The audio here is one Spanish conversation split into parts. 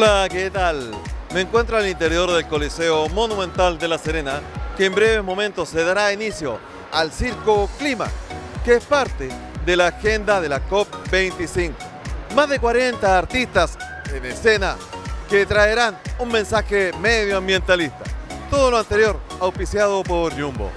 Hola, ¿qué tal? Me encuentro al interior del Coliseo Monumental de La Serena, que en breves momentos se dará inicio al Circo Clima, que es parte de la agenda de la COP25. Más de 40 artistas en escena que traerán un mensaje medioambientalista. Todo lo anterior auspiciado por Jumbo.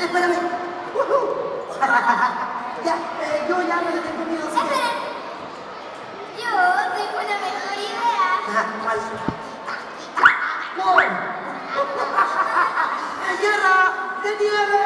Espérame. Ya, eh, yo ya me detengo miedo. Espera. Que... Yo tengo una mejor idea. Ah, ¿Cuál? ¡Ah! ¡No! ¡Guerra de nieve!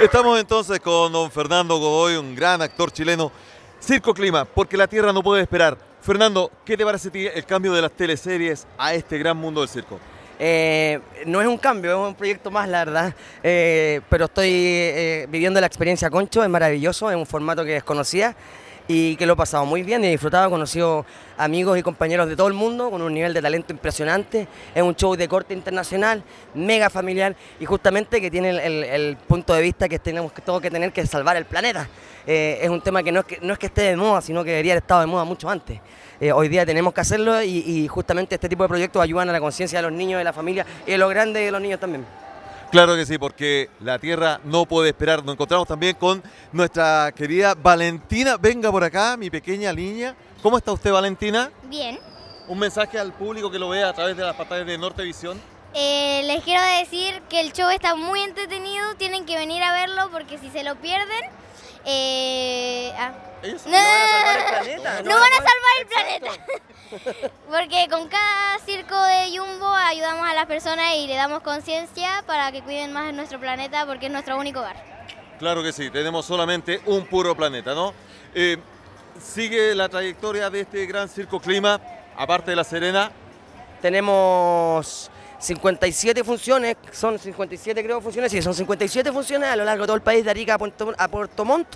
Estamos entonces con don Fernando Godoy, un gran actor chileno. Circo Clima, porque la tierra no puede esperar. Fernando, ¿qué te parece a ti el cambio de las teleseries a este gran mundo del circo? Eh, no es un cambio, es un proyecto más, la verdad. Eh, pero estoy eh, viviendo la experiencia Concho, es maravilloso, es un formato que desconocía y que lo he pasado muy bien he disfrutado, he conocido amigos y compañeros de todo el mundo con un nivel de talento impresionante. Es un show de corte internacional, mega familiar y justamente que tiene el, punto de vista que tenemos que todo que tener que salvar el planeta. Eh, es un tema que no, es que no es que esté de moda, sino que debería haber estado de moda mucho antes. Eh, hoy día tenemos que hacerlo y, y justamente este tipo de proyectos ayudan a la conciencia de los niños, de la familia y de los grandes y de los niños también. Claro que sí, porque la tierra no puede esperar. Nos encontramos también con nuestra querida Valentina. Venga por acá, mi pequeña niña. ¿Cómo está usted, Valentina? Bien. Un mensaje al público que lo vea a través de las pantallas de Nortevisión. Eh, les quiero decir que el show está muy entretenido, tienen que venir a verlo porque si se lo pierden, eh, ah, Ellos no, van a salvar el planeta, no van a salvar el planeta. Porque con cada circo de Jumbo ayudamos a las personas y le damos conciencia para que cuiden más nuestro planeta porque es nuestro único hogar. Claro que sí, tenemos solamente un puro planeta, ¿no? Eh, sigue la trayectoria de este gran circo clima, aparte de La Serena. Tenemos 57 funciones, son 57 creo funciones, sí, son 57 funciones a lo largo de todo el país, de Arica a Puerto, a Puerto Montt.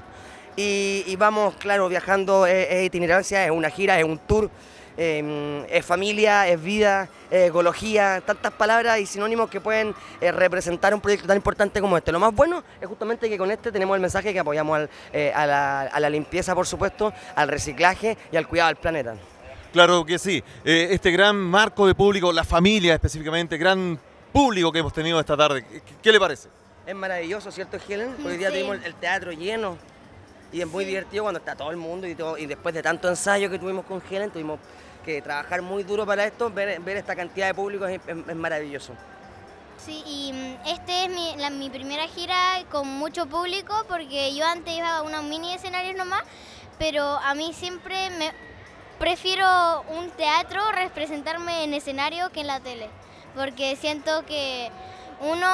Y, y vamos, claro, viajando, es, es itinerancia, es una gira, es un tour, eh, es familia, es vida, es ecología, tantas palabras y sinónimos que pueden eh, representar un proyecto tan importante como este. Lo más bueno es justamente que con este tenemos el mensaje que apoyamos al- eh, a, la, a la limpieza, por supuesto, al reciclaje y al cuidado del planeta. Claro que sí, Eh, este gran marco de público, la familia específicamente, gran público que hemos tenido esta tarde. ¿Qué, qué le parece? Es maravilloso, ¿cierto, Helen? Hoy día Sí. tuvimos el teatro lleno y es muy divertido cuando está todo el mundo y, todo, y después de tanto ensayo que tuvimos con Helen, tuvimos que trabajar muy duro para esto, ver, ver esta cantidad de público es, es- es maravilloso. Sí, y mm, este es mi, la- mi primera gira con mucho público porque yo antes iba a unos mini escenarios nomás, pero a mí siempre me prefiero un teatro representarme en escenario que en la tele, porque siento que uno,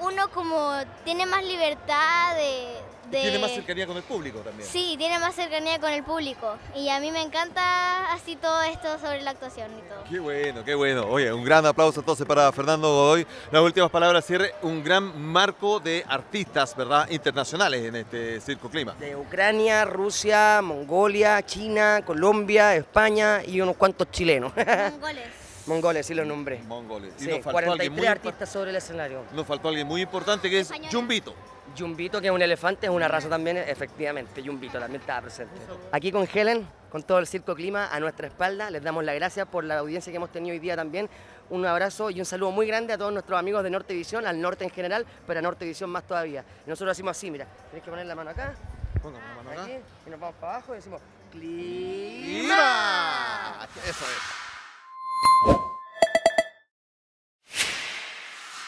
uno como tiene más libertad de... de- Tiene más cercanía con el público también. Sí, tiene más cercanía con el público y a mí me encanta así todo esto sobre la actuación y todo. Qué bueno, qué bueno. Oye, un gran aplauso entonces para Fernando Godoy. Las últimas palabras, cierre, un gran marco de artistas, ¿verdad? Internacionales en este Circo Clima. De Ucrania, Rusia, Mongolia, China, Colombia, España y unos cuantos chilenos. Mongoles. Mongoles, sí los nombré. Mongoles. Y Sí, nos faltó, alguien 43 muy, impo- artistas sobre el escenario. nos faltó alguien muy importante que es Española. Jumbito. Yumbito, que es un elefante, es una raza también, efectivamente, Yumbito también estaba presente. Aquí con Helen, con todo el Circo Clima a nuestra espalda, les damos las gracias por la audiencia que hemos tenido hoy día también. Un abrazo y un saludo muy grande a todos nuestros amigos de Nortevisión, al norte en general, pero a Nortevisión más todavía. Y nosotros decimos así, mira, tienes que poner la mano acá, Ponga la mano acá. aquí, y nos vamos para abajo y decimos ¡Clima! ¡Clima!